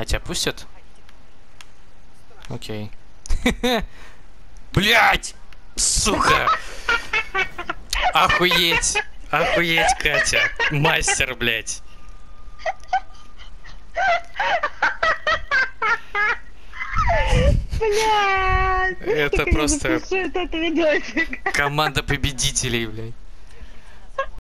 А тебя пустят? Окей. Блять! Сука! Охуеть! Охуеть, Катя! Мастер, блять! Блядь! Это просто- этот. Команда победителей, блядь.